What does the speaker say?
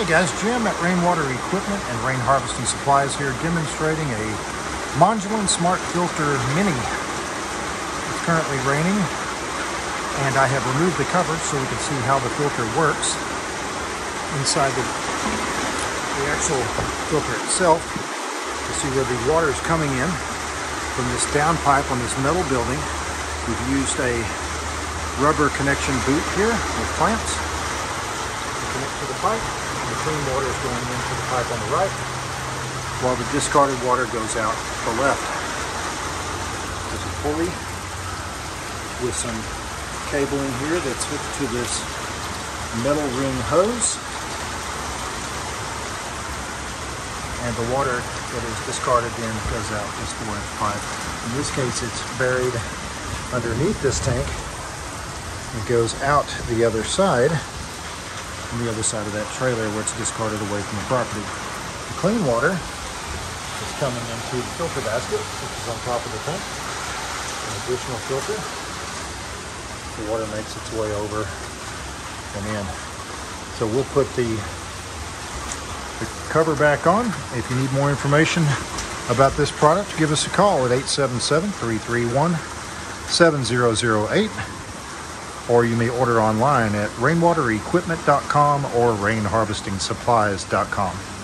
Hey guys, Jim at Rainwater Equipment and Rain Harvesting Supplies here demonstrating a Monjolin Smart Filter Mini. It's currently raining and I have removed the cover so we can see how the filter works inside the, the actual filter itself to see where the water is coming in from this downpipe on this metal building. We've used a rubber connection boot here with clamps to the pipe. and The clean water is going into the pipe on the right, while the discarded water goes out the left. There's a pulley with some cabling here that's hooked to this metal ring hose. And the water that is discarded in goes out this four inch pipe. In this case, it's buried underneath this tank it goes out the other side, on the other side of that trailer where it's discarded away from the property. The clean water is coming into the filter basket, which is on top of the tank. An additional filter. The water makes its way over and in. So we'll put the, the cover back on. If you need more information about this product, give us a call at 877 331 7008 or you may order online at rainwaterequipment.com or rainharvestingsupplies.com.